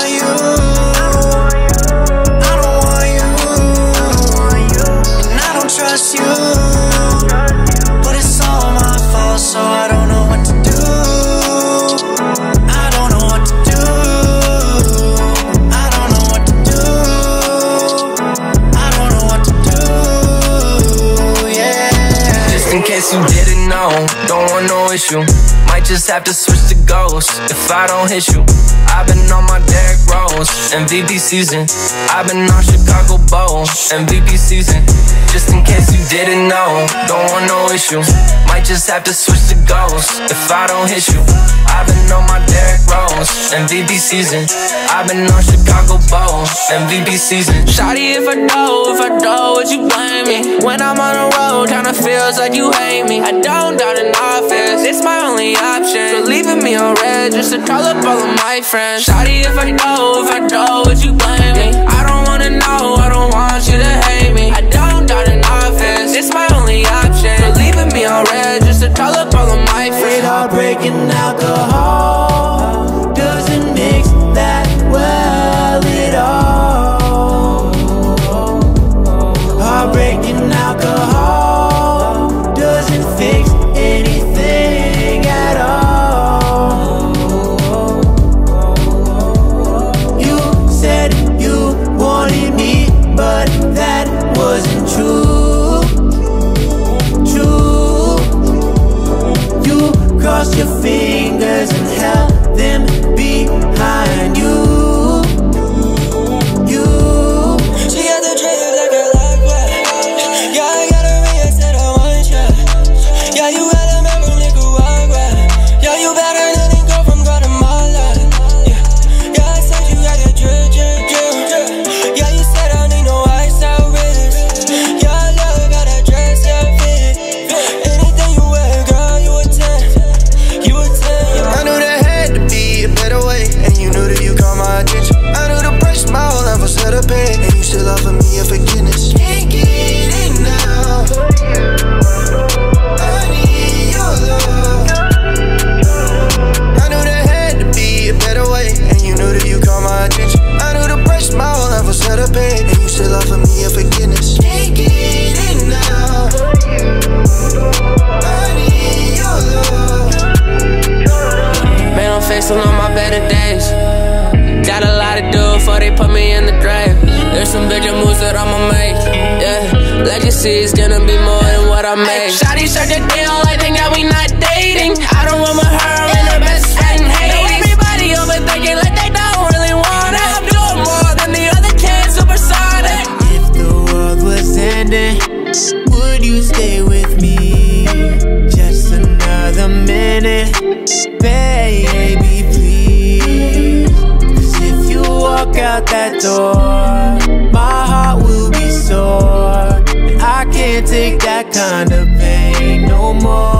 want you. I don't want you. And I don't trust you. But it's all my fault, so I don't know what to do. I don't know what to do. I don't know what to do. I don't know what to do. Yeah. Just in case you didn't know, don't want no issue. Just have to switch to ghost if I don't hit you. I've been on my Rose, MVP season. I've been on Chicago Bulls, MVP season. Just in case you didn't know, don't want no issue. Might just have to switch to ghost if I don't hit you. I've been on my Derrick Rose, MVP season. I've been on Chicago Bulls, MVP season. Shotty, if I know, if I know, would you blame me? When I'm on the road, kinda feels like you hate me. I don't doubt an office, it's my only option. So leaving me on red just to call up all of my friends. Shotty, if I know, if I know, still offer me a forgiveness. Can't get that I'ma make. Yeah, legacy is gonna be more than what I made. Shotty shut the deal, I think that we not dating. I don't want my her, I'm in the best friend Hades. Everybody overthinking like they don't really want it. I'm doing more than the other kids, supersonic. If the world was ending, would you stay with me? Just another minute, baby, please. Cause if you walk out that door, can't take that kind of pain no more.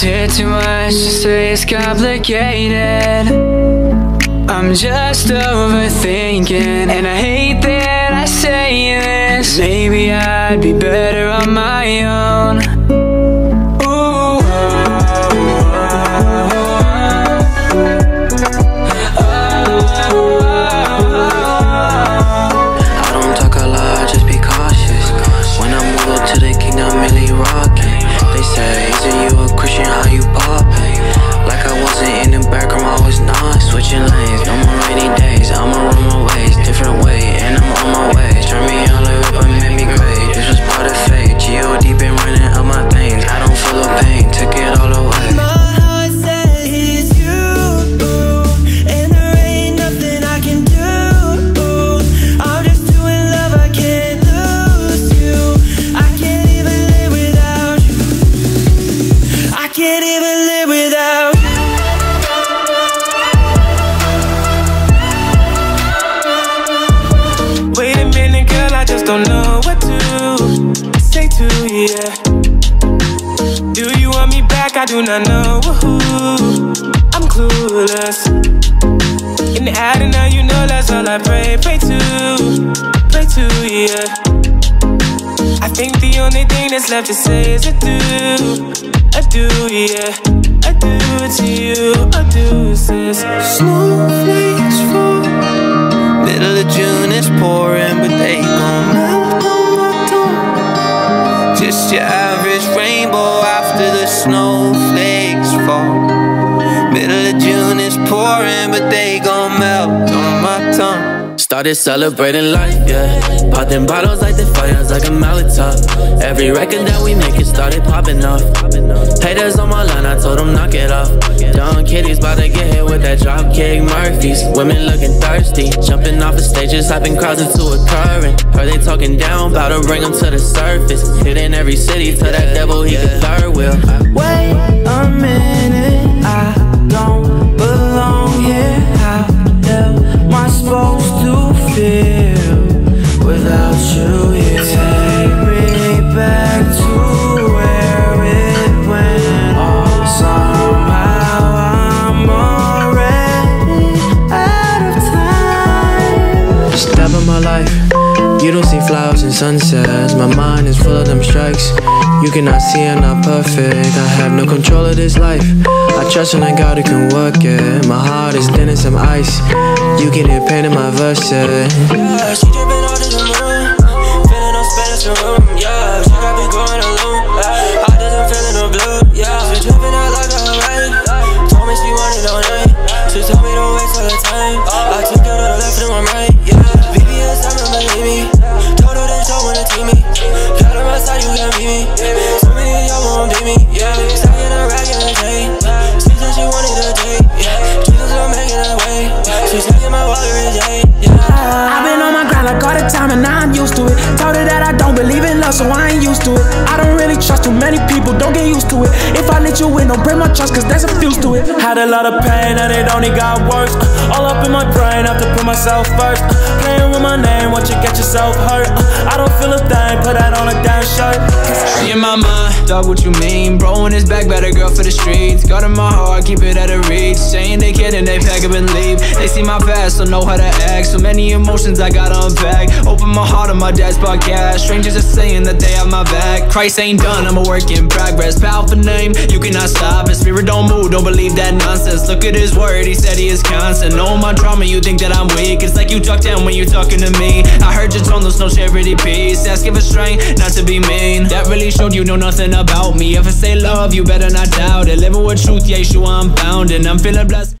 Too much to say it's complicated. I'm just overthinking, and I hate that I say this. Maybe I'd be better on my own. can't even live without Wait a minute, girl, I just don't know what to say to you. Yeah. Do you want me back? I do not know. I'm clueless. In the out now, you know that's all I pray, pray to, pray to you. Yeah. I think the only thing that's left to say is a do do, yeah. I do it to you, I do, sis. Snowflakes fall. Middle of June is pouring, but they gon' melt on my door. Just your average rainbow after the snowflakes fall. Middle of June is pouring, but they gon' melt on my tongue. Started celebrating life, yeah. Popping bottles like the fires, like a Molotov. Every record that we make, it started popping off. Haters on my line, I told them knock it off. Young kitties about to get hit with that drop kick Murphys. Women looking thirsty, jumping off the stages, hyping crowds into a current. Heard they talking down, about to bring them to the surface. Hitting every city, tell that devil he can third wheel. Wait a sunsets. My mind is full of them strikes. You cannot see I'm not perfect. I have no control of this life. I trust in a God who can work it. My heart is thin as some ice. You can hear pain in my verses. Don't break my trust, cause there's a fuse to it. Had a lot of pain and it only got worse. Uh, all up in my brain, have to put myself first. Uh, playing with my name, watch you get yourself hurt. Uh, I don't feel a thing, put that on a damn shirt. In my mind, dog, what you mean? Bro in his back, better girl for the streets. Got in my heart, keep it at a reach. Saying they kidding, they pack up and leave. They see my past, so know how to act. So many emotions I gotta unpack. Open my heart on my dad's podcast. Strangers are saying that they have my back. Christ ain't done, I'm a work in progress. Powerful name, you cannot stop. His spirit don't move, don't believe that nonsense. Look at his word, he said he is constant. Know my trauma, you think that I'm weak. It's like you talk down when you're talking to me. I heard your tone, there's no charity piece. Asking for strength, not to be mean. That really showed you know nothing about me. If I say love, you better not doubt it. Living with truth, yeah, sure I'm bound, and I'm feeling blessed.